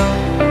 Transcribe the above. sun